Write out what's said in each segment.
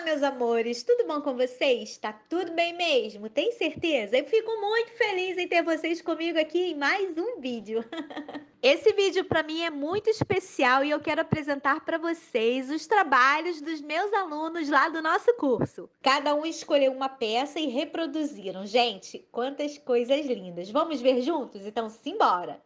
Olá, meus amores, tudo bom com vocês? Tá tudo bem mesmo? Tem certeza? Eu fico muito feliz em ter vocês comigo aqui em mais um vídeo. Esse vídeo para mim é muito especial e eu quero apresentar para vocês os trabalhos dos meus alunos lá do nosso curso. Cada um escolheu uma peça e reproduziram. Gente, quantas coisas lindas! Vamos ver juntos? Então, simbora!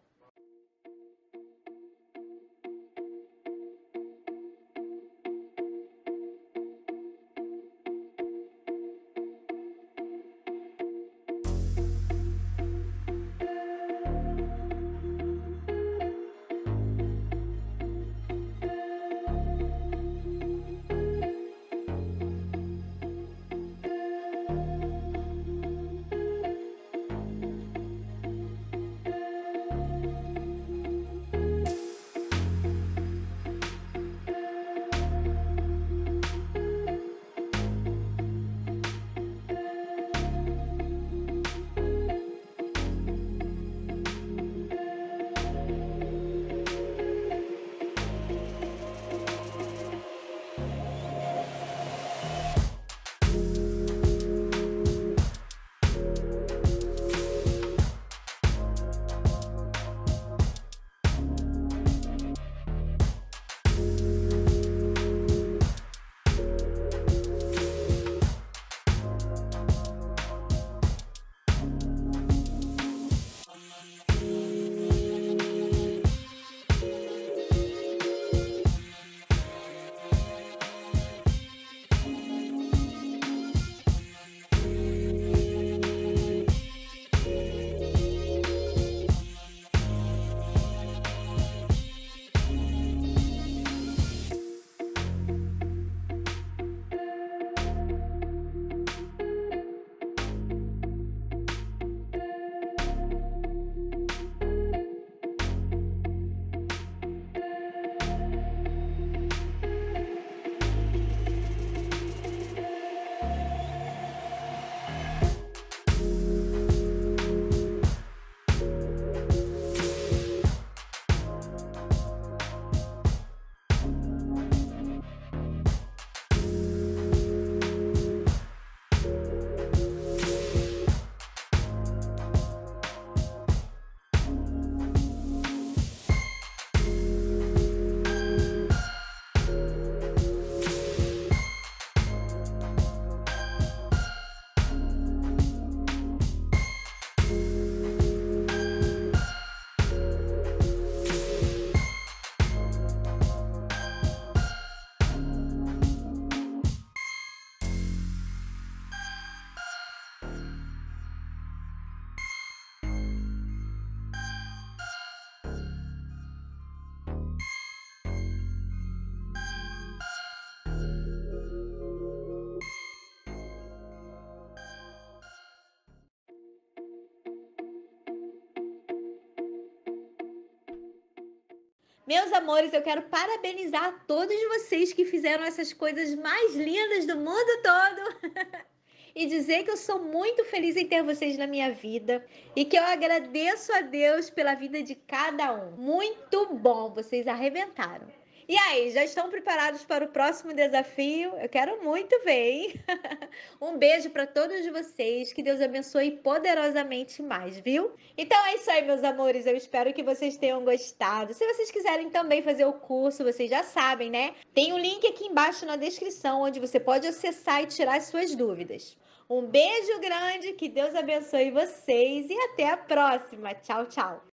Meus amores, eu quero parabenizar todos vocês que fizeram essas coisas mais lindas do mundo todo. e dizer que eu sou muito feliz em ter vocês na minha vida e que eu agradeço a Deus pela vida de cada um. Muito bom, vocês arrebentaram. E aí, já estão preparados para o próximo desafio? Eu quero muito ver, hein? um beijo para todos vocês, que Deus abençoe poderosamente mais, viu? Então é isso aí, meus amores. Eu espero que vocês tenham gostado. Se vocês quiserem também fazer o curso, vocês já sabem, né? Tem um link aqui embaixo na descrição onde você pode acessar e tirar as suas dúvidas. Um beijo grande, que Deus abençoe vocês e até a próxima. Tchau, tchau.